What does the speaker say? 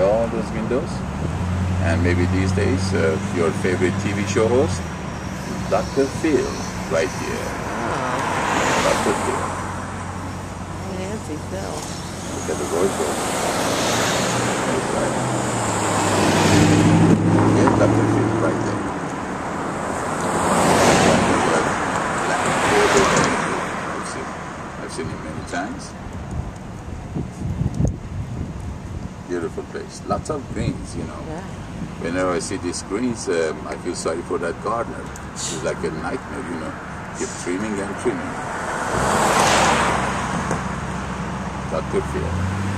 windows. And maybe these days, uh, your favorite TV show host, Dr. Phil, right here. Dr. Phil. Nancy Phil. Look at the. That's right. Yeah, Dr. Phil, right there. I've seen, I've seen him many times. Beautiful place. Lots of greens, you know. Yeah. Whenever I see these greens, um, I feel sorry for that gardener. It's like a nightmare, you know. Keep trimming and trimming. Dr. Phil.